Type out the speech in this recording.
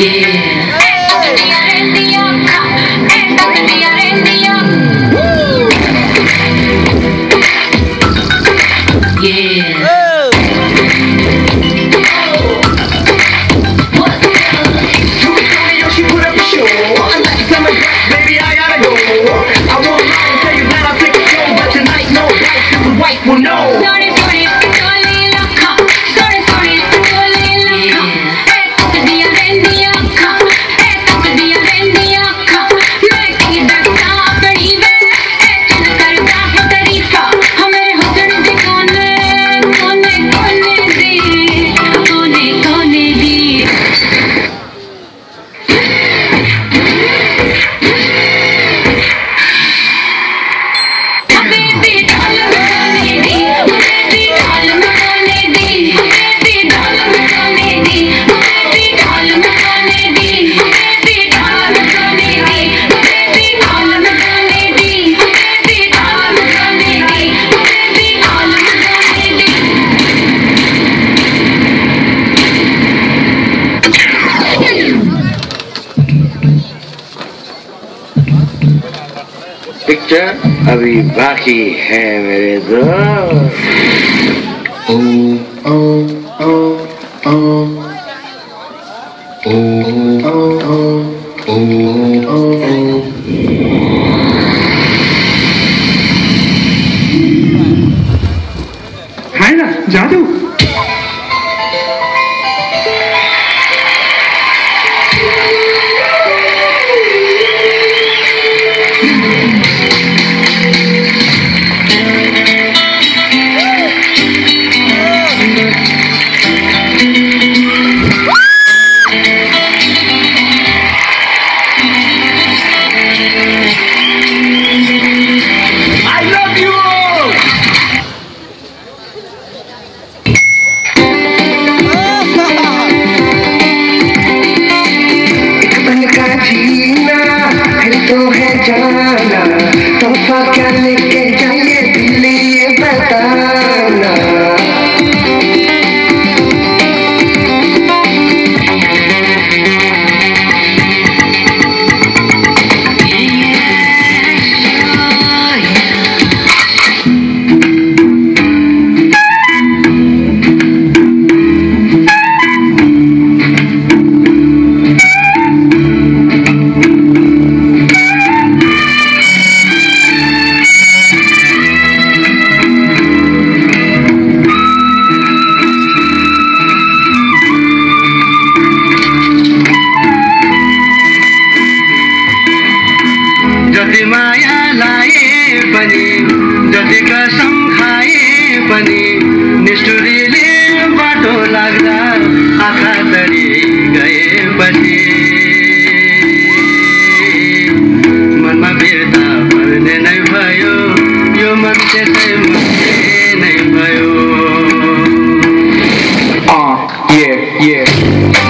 Yeah. Picture अभी बाकी है मेरे दोस्त ओम ओम ओम ओम ओम ओम ओम ओम है ना जादू वफा कर लेके जाएँगे दिल्ली ये बता। जति माया लाए पनि जति कसम खाए पनि निष्ठुरीले बाटो लाग्दा आँखा गए पनि मनमा बिर्ता पर्ने नै भयो यो मन त्यसै मुख्य नै भयो Yeah, yeah.